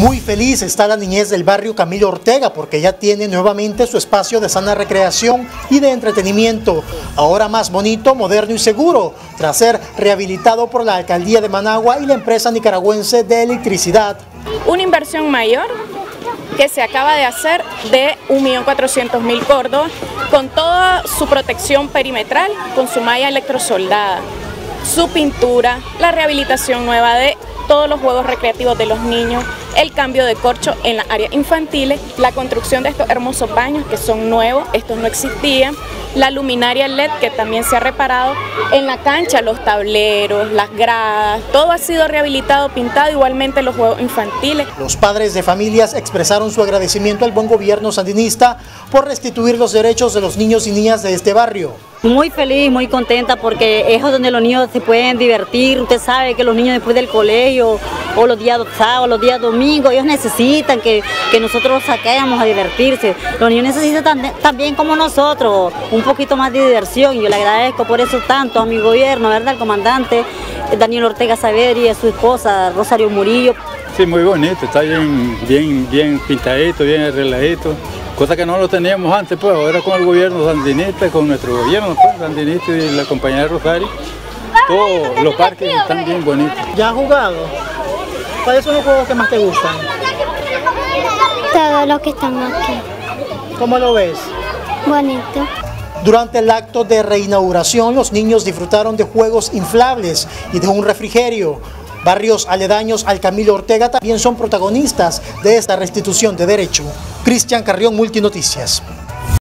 Muy feliz está la niñez del barrio Camilo Ortega porque ya tiene nuevamente su espacio de sana recreación y de entretenimiento, ahora más bonito, moderno y seguro, tras ser rehabilitado por la alcaldía de Managua y la empresa nicaragüense de electricidad. Una inversión mayor que se acaba de hacer de 1.400.000 córdobas con toda su protección perimetral, con su malla electrosoldada, su pintura, la rehabilitación nueva de todos los juegos recreativos de los niños, el cambio de corcho en las áreas infantiles, la construcción de estos hermosos baños que son nuevos, estos no existían, la luminaria LED que también se ha reparado, en la cancha los tableros, las gradas, todo ha sido rehabilitado, pintado, igualmente los juegos infantiles. Los padres de familias expresaron su agradecimiento al buen gobierno sandinista por restituir los derechos de los niños y niñas de este barrio. Muy feliz, muy contenta porque es donde los niños se pueden divertir. Usted sabe que los niños después del colegio o los días sábados, los días domingos, ellos necesitan que, nosotros los saquemos a divertirse. Los niños necesitan también como nosotros un poquito más de diversión y yo le agradezco por eso tanto a mi gobierno, ¿verdad? El comandante Daniel Ortega Saavedra y a su esposa Rosario Murillo. Sí, muy bonito, está bien, bien, bien pintadito, bien arregladito cosa que no lo teníamos antes, pues ahora con el gobierno sandinista, con nuestro gobierno pues, sandinista y la compañía de Rosario, todos los parques están bien bonitos. ¿Ya has jugado? ¿Cuáles son los juegos que más te gustan? Todos los que están aquí. ¿Cómo lo ves? Bonito. Durante el acto de reinauguración, los niños disfrutaron de juegos inflables y de un refrigerio. Barrios aledaños al Camilo Ortega también son protagonistas de esta restitución de derecho. Cristian Carrión, Multinoticias.